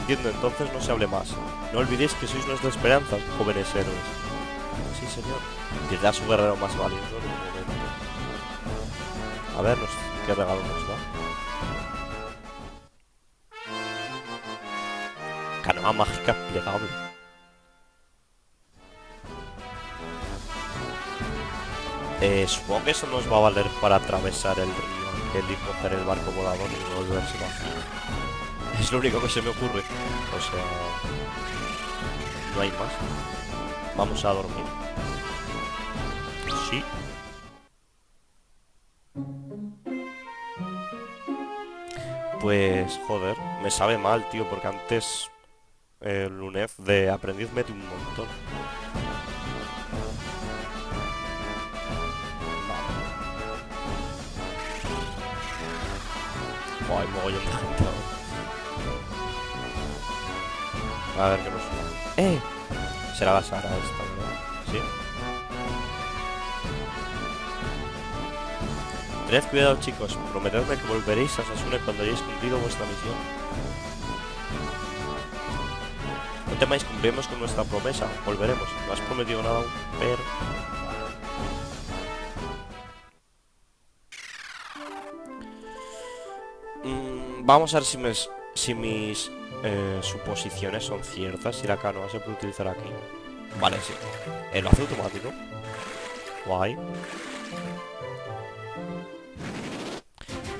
Entiendo, entonces no se hable más. No olvidéis que sois nuestra esperanza, jóvenes héroes. Sí, señor. da su guerrero más valioso A ver, ¿qué regalo nos da? Canoa mágica plegable. Eh, supongo que eso nos va a valer para atravesar el río, el y coger el barco volador y volverse vacío. Es lo único que se me ocurre. O sea... No hay más. Vamos a dormir. Sí. Pues, joder, me sabe mal, tío, porque antes el UNEF de aprendiz mete un montón. Hay mogollón de gente A ver qué nos ¡Eh! Será la Sara esta, ¿verdad? ¿Sí? Tened cuidado, chicos. Prometedme que volveréis a Sasune cuando hayáis cumplido vuestra misión. No temáis, cumpliremos con nuestra promesa. Volveremos. No has prometido nada aún, pero... Mm, vamos a ver si, me, si mis eh, suposiciones son ciertas si la canoa se puede utilizar aquí. Vale, sí. Eh, lo hace automático. Guay.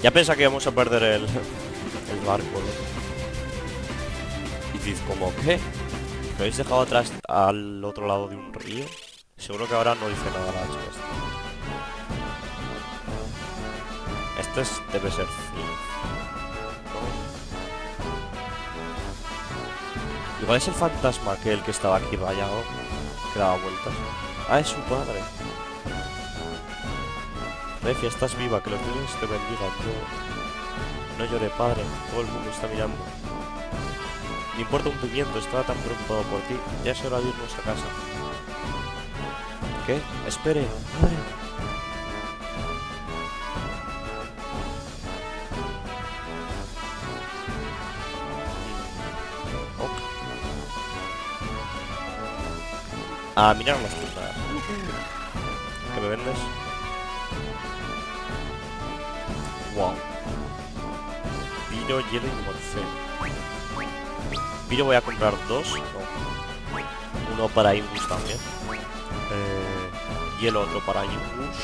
Ya pensaba que íbamos a perder el, el barco. ¿no? Y dices, ¿cómo qué? ¿Me habéis dejado atrás al otro lado de un río? Seguro que ahora no dice nada la chica. Este es, debe ser Igual es el fantasma aquel que estaba aquí rayado, que daba vueltas. Ah, es su padre. Recia, estás viva, que los dioses te bendigan. Yo no lloré, padre. Todo el mundo está mirando. Me importa un pimiento, estaba tan preocupado por ti. Ya es hora de irnos a casa. ¿Qué? Espere, madre. A mirar las tiendas. ¿Qué me vendes? Wow. Piro, hielo y morfeo. Piro voy a comprar dos. No. Uno para Ingus también. Eh, hielo otro para Ingus.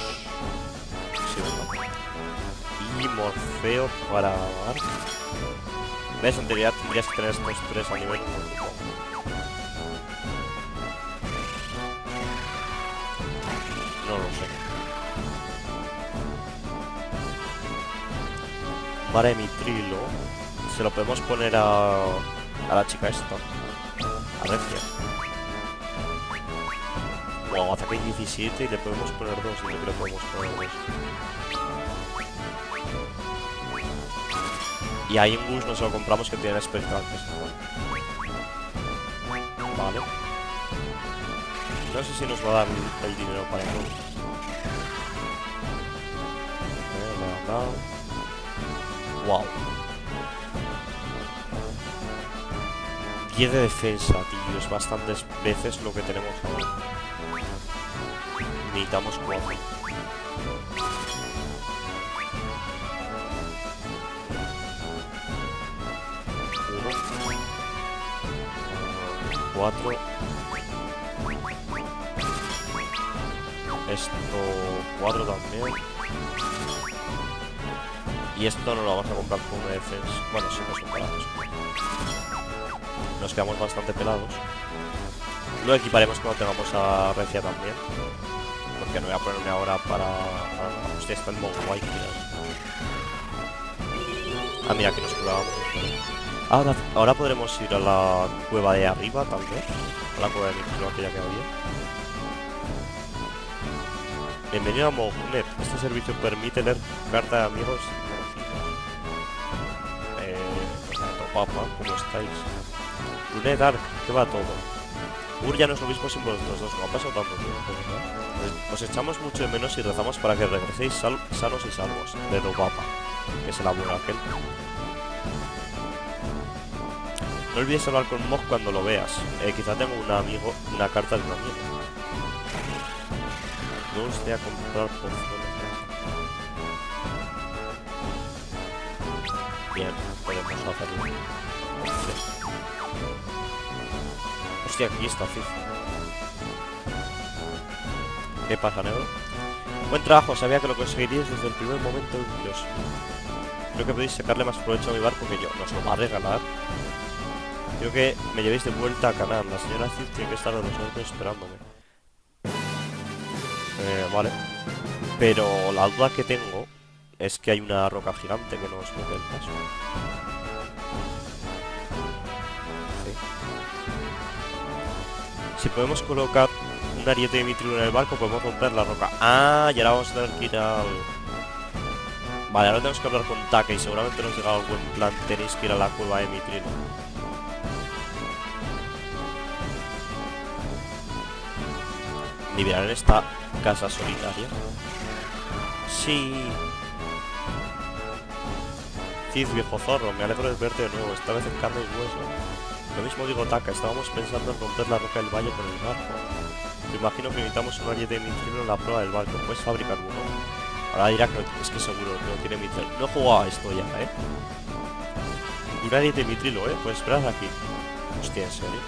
Sí. Y Morfeo para... ¿Ves? En teoría tendrías que tener estos tres a nivel No lo sé. Vale, mi trilo. Se lo podemos poner a, a la chica esta. A Recia. Wow, ataque 17 y le podemos poner dos. Y no le podemos poner dos. Y a Ingus nos lo compramos que tiene expectantes. Vale. No sé si nos va a dar el, dinero para eso. Wow. 10 de defensa, tío. Es bastantes veces lo que tenemos. Necesitamos 4. Uno. Cuatro. Esto... Cuatro también. Y esto no lo vamos a comprar con una defensa. Bueno, sí, no son. Nos quedamos bastante pelados. Lo equiparemos cuando tengamos a Recia también. Porque no voy a ponerme ahora para... para... Hostia, está el modo guay, Ah, mira, aquí nos curábamos. Ahora, ahora podremos ir a la cueva de arriba, tal vez. A la cueva de Micro, aquella que había. Bienvenido a Mognet. Este servicio permite leer carta de amigos. Eh, ¿cómo estáis? Lunet Dark, ¿qué va todo? Ur ya no es lo mismo sin vosotros dos, no ha pasado tanto tiempo. Os- Os echamos mucho de menos y rezamos para que regreséis sal- sanos y salvos. De Papa, que es el abuelo aquel. No olvides hablar con Mog cuando lo veas. Eh, quizá tengo un amigo, una carta de un amigo. A comprar. Bien, podemos hacerlo. Hostia, aquí está Cif. ¿Qué pasa, negro? Buen trabajo, sabía que lo conseguiríais desde el primer momento. Dios. Creo que podéis sacarle más provecho a mi barco que yo. Nos lo va a regalar. Quiero que me llevéis de vuelta a Canal. La señora Cid tiene que estar de nosotros esperándome. Eh, vale. Pero la duda que tengo es que hay una roca gigante que nos bloquea el paso. Si podemos colocar un ariete de mitrilo en el barco, podemos romper la roca. Ah, y ahora vamos a tener que ir al... Vale, ahora tenemos que hablar con Taka y seguramente nos llega algún plan. Tenéis que ir a la cueva de mitrilo. Liberar esta casa solitaria. Sí. Cid, viejo zorro, me alegro de verte de nuevo, esta vez en carne y hueso. Lo mismo digo Taka, estábamos pensando en romper la roca del valle con el barco. Me imagino que necesitamos un ariete de mitrilo en la prueba del barco, ¿puedes fabricar uno? Ahora dirá que es que seguro que no tiene mitrilo. No he jugado a esto ya, ¿eh? Un ariete de mitrilo, ¿eh? Pues esperad aquí. Hostia, ¿en serio?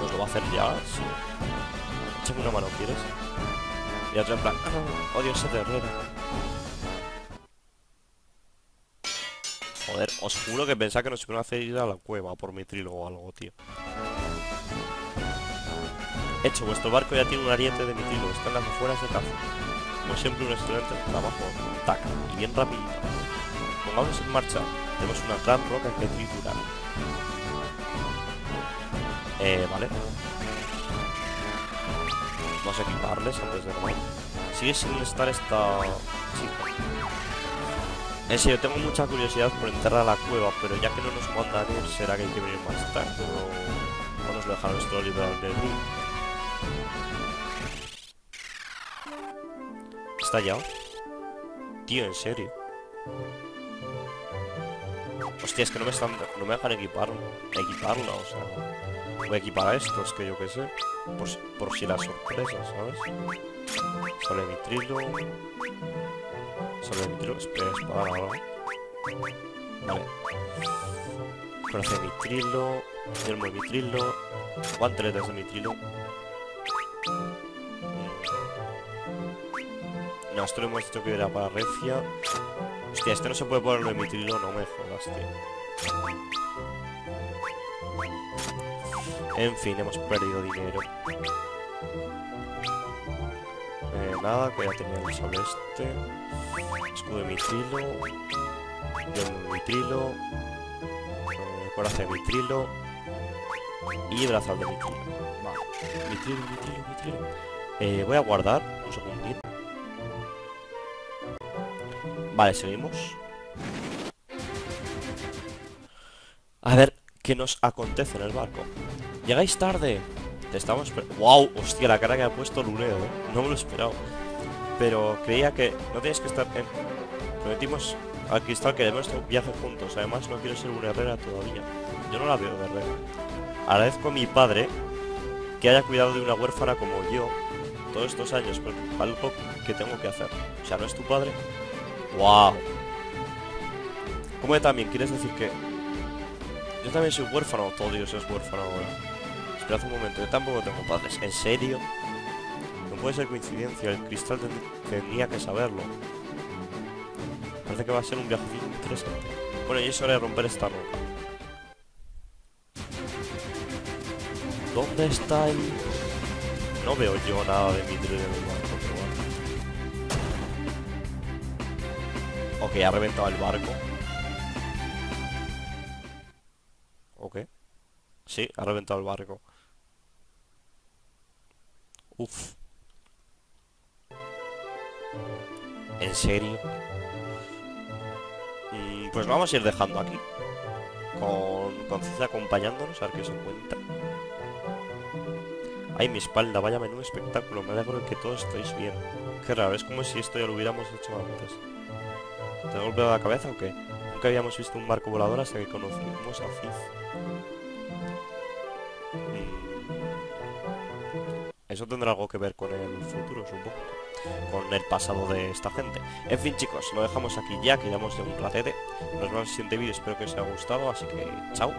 ¿Nos lo va a hacer ya? Sí. Échame una mano, ¿quieres? Y otra en plan, odio ser herrero. Joder, os juro que pensaba que nos iban a hacer ir a la cueva por mitrilo o algo, tío. Hecho, vuestro barco ya tiene un ariete de mitrilo, está en las afueras de Cazo. Como siempre, un excelente trabajo. Tac, y bien rápido. Pongamos en marcha. Tenemos una gran roca que triturar. Eh, vale. Vamos a equiparles antes de nada. Sigue sin estar esta chica. En serio, tengo mucha curiosidad por entrar a la cueva, pero ya que no nos mandan ir, será que hay que venir más tarde o, nos lo deja nuestro liberal de ¿Está ya? Tío, en serio. Hostia, es que no me están. No me dejan equipar, equiparla, o sea. Voy a equipar a estos, que yo qué sé. Por, si- por si las sorpresas, ¿sabes? Sale mitrilo. Sale mitrilo. Espera, espada ahora. Vale. Coraza de mitrilo. Yelmo de mitrilo. Guanteletas de mitrilo. No, esto lo hemos dicho que era para Recia. Hostia, este no se puede ponerlo en mitrilo, no me jodas, tío. En fin, hemos perdido dinero. Eh, nada, que ya teníamos sobre este. Escudo de mitrilo. Yelmo de mitrilo. Eh, coraza de mitrilo. Y brazal de mitrilo. Vale. Mitrilo, mitrilo, mitrilo. Eh, voy a guardar un segundito. Vale, seguimos. A ver, ¿qué nos acontece en el barco? Llegáis tarde. Te estamos... ¡Wow! Hostia, la cara que ha puesto Luleo, ¿eh? No me lo he esperado. Pero creía que no tienes que estar en... Prometimos al cristal que debemos viaje juntos. Además, no quiero ser una herrera todavía. Yo no la veo de herrera. Agradezco a mi padre que haya cuidado de una huérfana como yo todos estos años, pero algo que tengo que hacer. O sea, ¿no es tu padre? ¡Wow! ¿Cómo también? ¿Quieres decir que yo también soy huérfano? Todo Dios es huérfano ahora. Esperad un momento, yo tampoco tengo padres. ¿En serio? No puede ser coincidencia, el cristal ten- tenía que saberlo. Parece que va a ser un viaje interesante. Bueno, y es hora de romper esta roca. ¿Dónde está el...? No veo yo nada de mi tren en barco, pero bueno. Ok, ha reventado el barco. Ok. Sí, ha reventado el barco. Uf. ¿En serio? Mm, pues vamos a ir dejando aquí. Con, con Ciza acompañándonos, a ver qué se cuenta. Ay, mi espalda, vaya menú espectáculo. Me alegro de que todos estéis bien. Qué raro, es como si esto ya lo hubiéramos hecho antes. ¿Te ha golpeado la cabeza o qué? Nunca habíamos visto un barco volador hasta que conocimos a Cid. Eso tendrá algo que ver con el futuro, supongo. Con el pasado de esta gente. En fin, chicos, lo dejamos aquí ya, que llevamos de un ratete. Nos vemos en el siguiente vídeo, espero que os haya gustado, así que chao.